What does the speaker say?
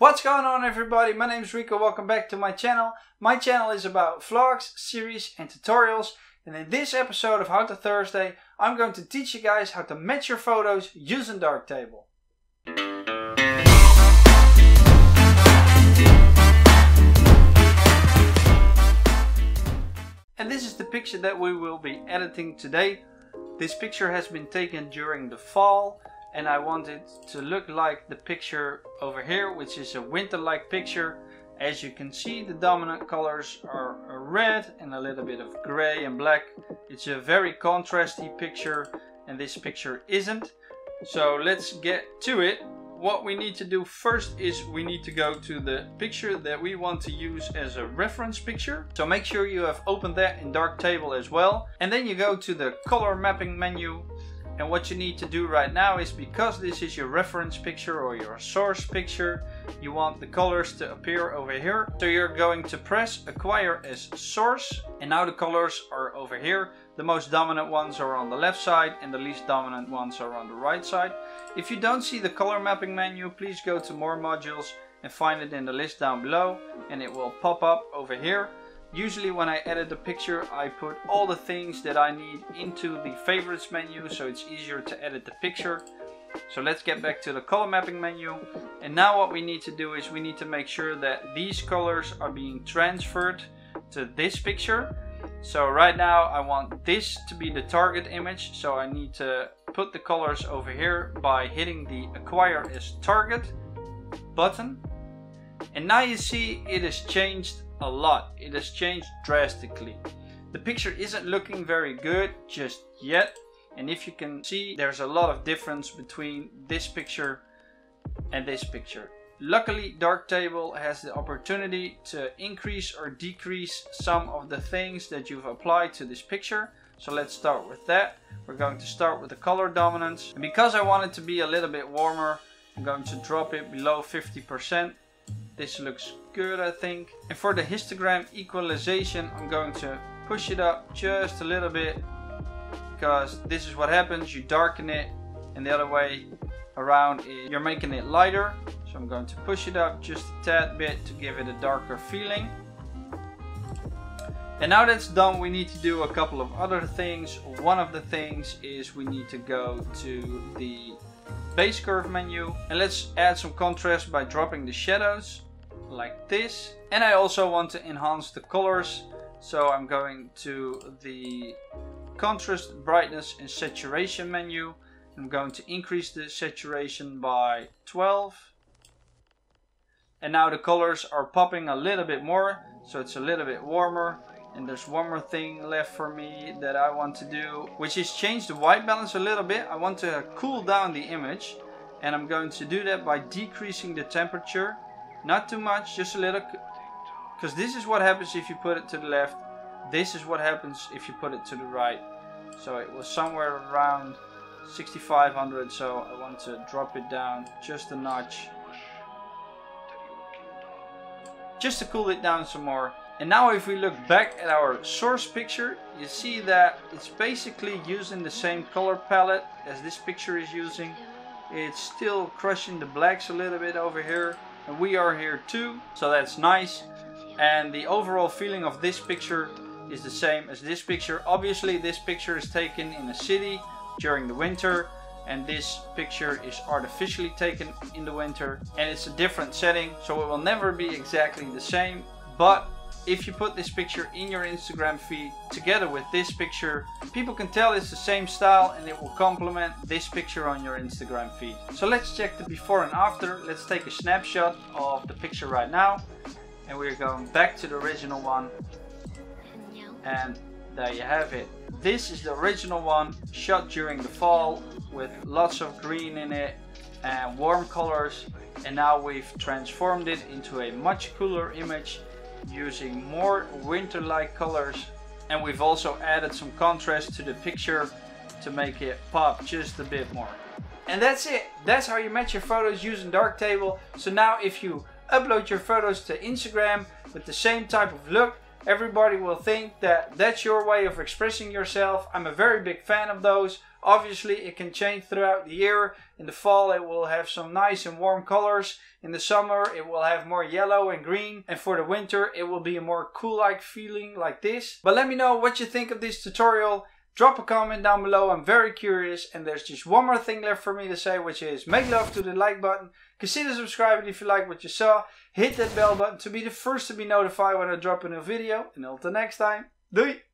What's going on everybody? My name is Rico, welcome back to my channel. My channel is about vlogs, series and tutorials. And in this episode of How to Thursday, I'm going to teach you guys how to match your photos using Darktable. And this is the picture that we will be editing today. This picture has been taken during the fall and I want it to look like the picture over here which is a winter-like picture. As you can see the dominant colors are red and a little bit of gray and black. It's a very contrasty picture and this picture isn't. So let's get to it what we need to do first is we need to go to the picture that we want to use as a reference picture. So make sure you have opened that in Darktable as well. And then you go to the color mapping menu. And what you need to do right now is because this is your reference picture or your source picture, you want the colors to appear over here. So you're going to press acquire as source. And now the colors are over here. The most dominant ones are on the left side and the least dominant ones are on the right side. If you don't see the color mapping menu, please go to more modules and find it in the list down below and it will pop up over here. Usually when I edit a picture I put all the things that I need into the favorites menu so it's easier to edit the picture. So let's get back to the color mapping menu and now what we need to do is we need to make sure that these colors are being transferred to this picture so right now I want this to be the target image. So I need to put the colors over here by hitting the acquire as target button. And now you see it has changed a lot. It has changed drastically. The picture isn't looking very good just yet. And if you can see, there's a lot of difference between this picture and this picture. Luckily, Darktable has the opportunity to increase or decrease some of the things that you've applied to this picture. So let's start with that. We're going to start with the color dominance. And because I want it to be a little bit warmer, I'm going to drop it below 50%. This looks good, I think. And for the histogram equalization, I'm going to push it up just a little bit because this is what happens. You darken it and the other way around, is you're making it lighter. So I'm going to push it up just a tad bit to give it a darker feeling. And now that's done, we need to do a couple of other things. One of the things is we need to go to the base curve menu. And let's add some contrast by dropping the shadows like this. And I also want to enhance the colors. So I'm going to the contrast, brightness and saturation menu. I'm going to increase the saturation by 12 and now the colors are popping a little bit more so it's a little bit warmer and there's one more thing left for me that I want to do which is change the white balance a little bit I want to cool down the image and I'm going to do that by decreasing the temperature not too much just a little because this is what happens if you put it to the left this is what happens if you put it to the right so it was somewhere around 6500 so I want to drop it down just a notch just to cool it down some more. And now if we look back at our source picture, you see that it's basically using the same color palette as this picture is using. It's still crushing the blacks a little bit over here. And we are here too, so that's nice. And the overall feeling of this picture is the same as this picture. Obviously this picture is taken in a city during the winter and this picture is artificially taken in the winter and it's a different setting so it will never be exactly the same but if you put this picture in your Instagram feed together with this picture, people can tell it's the same style and it will complement this picture on your Instagram feed. So let's check the before and after. Let's take a snapshot of the picture right now. And we're going back to the original one. And there you have it. This is the original one shot during the fall with lots of green in it and warm colors and now we've transformed it into a much cooler image using more winter-like colors and we've also added some contrast to the picture to make it pop just a bit more. And that's it. That's how you match your photos using Darktable. So now if you upload your photos to Instagram with the same type of look Everybody will think that that's your way of expressing yourself. I'm a very big fan of those. Obviously it can change throughout the year. In the fall it will have some nice and warm colors. In the summer it will have more yellow and green. And for the winter it will be a more cool like feeling like this. But let me know what you think of this tutorial. Drop a comment down below, I'm very curious. And there's just one more thing left for me to say, which is make love to the like button. Consider subscribing if you like what you saw. Hit that bell button to be the first to be notified when I drop a new video. And until next time, doei!